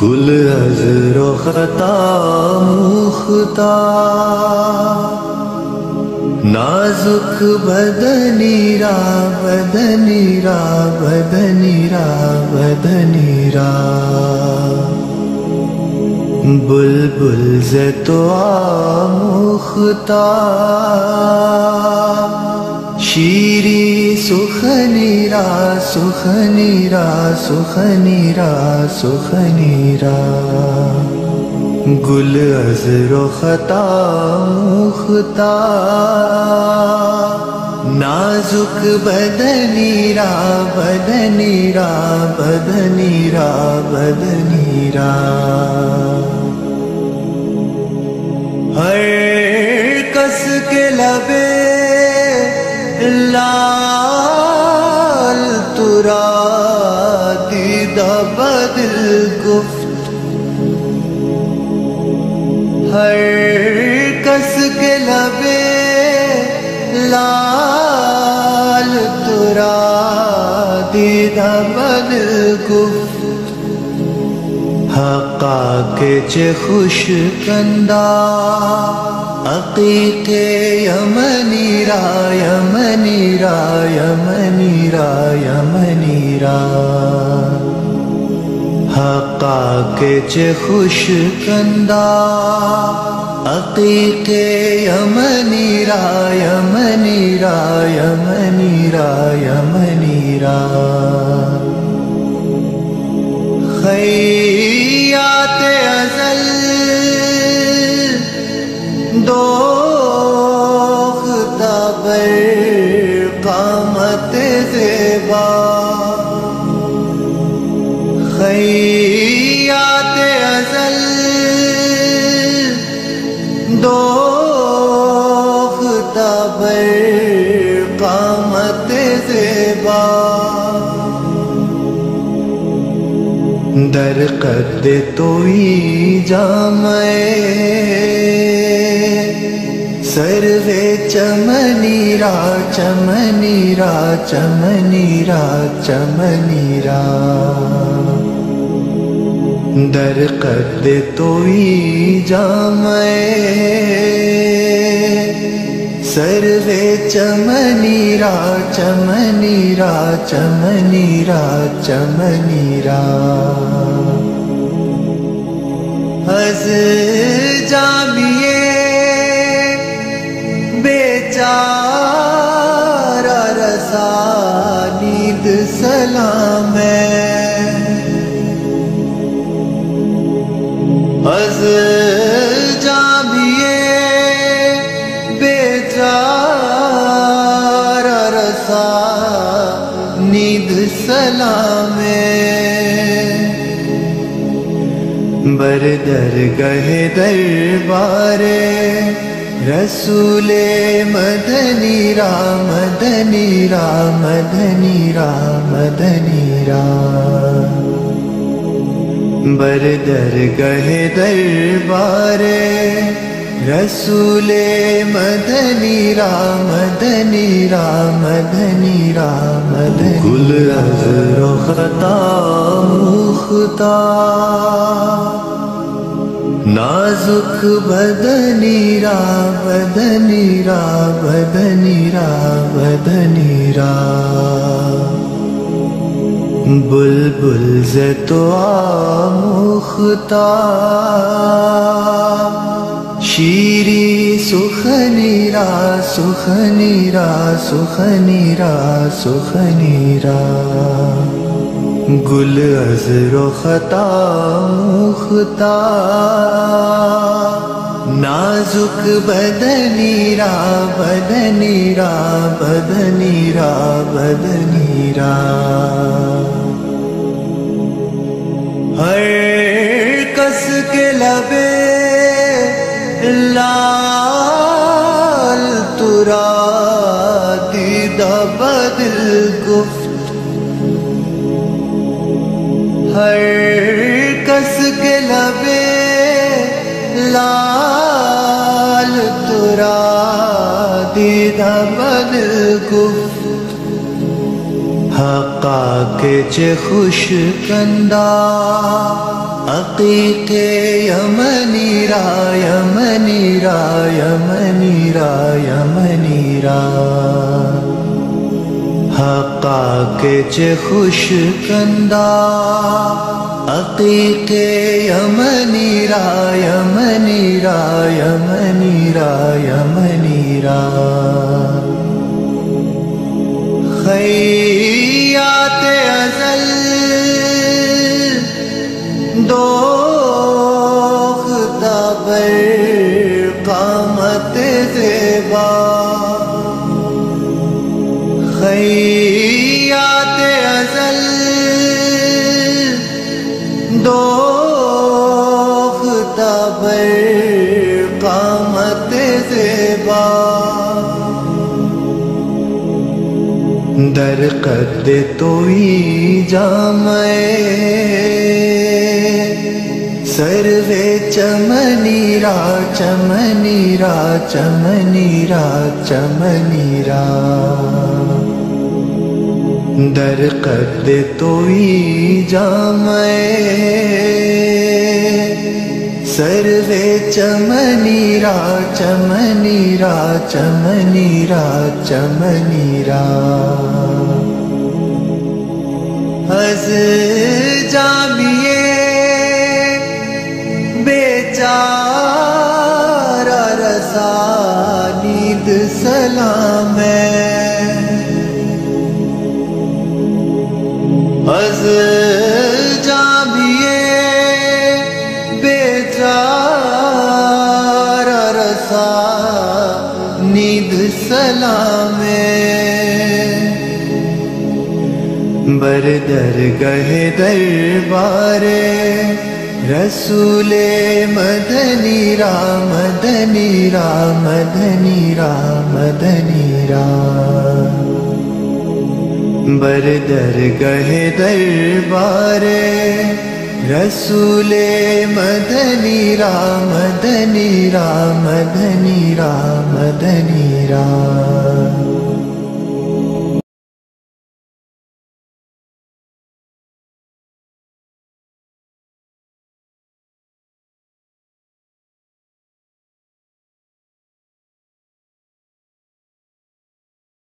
गुल अजरो खता मुख्ता। नाजुक बदनीरा बदनीरा बदनीरा बदनीरा बुलबुल से तो मुख्ता शीरी सुखनीरा सुखनीरा सुखनीरा सुखनीरा। गुल अजरो खता मुख्ता। नाजुक बदनीरा बदनीरा बदनीरा बदनीरा। हर तुरा दीदा बदल गुफ्त। हर कस के लबे लाल तुरा दीदा बदल गुफ्त। हका के चे खुश कंदा। अकीके यमनीरा यमनीरा यमनीरा यमनीरा हका के चे खुश कंदा। अकीके यमनीरा यमनीरा यमनीरा यमनीरा खैयात अजल दो खबर कामत जेबा। खैयात अजल दो खबर कामत जेबा। दर कद तोई जामए सर्वे चमनीरा चमनीरा चमनीरा चमनीरा दर कद तोई जामए। सर्वे चमनीरा चमनीरा चमनीरा चमनीरा हज जामिए, बेचारा रसा, नींद सलाम हज जामिए बेचारा रसा नींद सलामे। बरदर गहे दरबारे रसूले मदनी राम मदनी राम मदनी राम मदनी राम दर गहे दरबारे रसूले मधनी रा मधनि रा मधनि राता नाुख बधनी रा धनी राधनी रा धनी रा बुलबुल से तो मुख्ता शीरी सुखनीरा सुखनीरा सुखनीरा सुखनीरा। गुल अजरो खता मुख्ता। नाजुक बदनीरा बदनीरा बदनीरा बदनीरा। हर कस के लबे लाल तुरा दीदा बदल गुफ्त। हर कस के लबे लाल तुरा दीदा बदल गुफ्त। हका के चे खुश कंदा हकीके यमनीरा यमनीरा यमनीरा यमनीरा हका के चे खुश कंदा हकीके यमनीरा यमनीरा यमनीरा यमनीरा खैयात अजल दो खबर कामत जेबा खैयात दर कद तोई जामए। सर्वे चमनीरा चमनीरा चमनीरा चमनीरा दर कद तोई जामए सर्वे चमनीरा चमनीरा चमनीरा चमनीरा हज जामिए बेचारा रसा नींद सलाम हज सलामे बरदर गहे दरबारे रसूले मदनी राम मदनी राम मदनी राम राम। बरदर गहे दरबारे रसूले मदनी राम मदनी राम मदनी राम मदनी राम